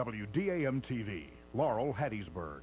WDAM TV, Laurel, Hattiesburg.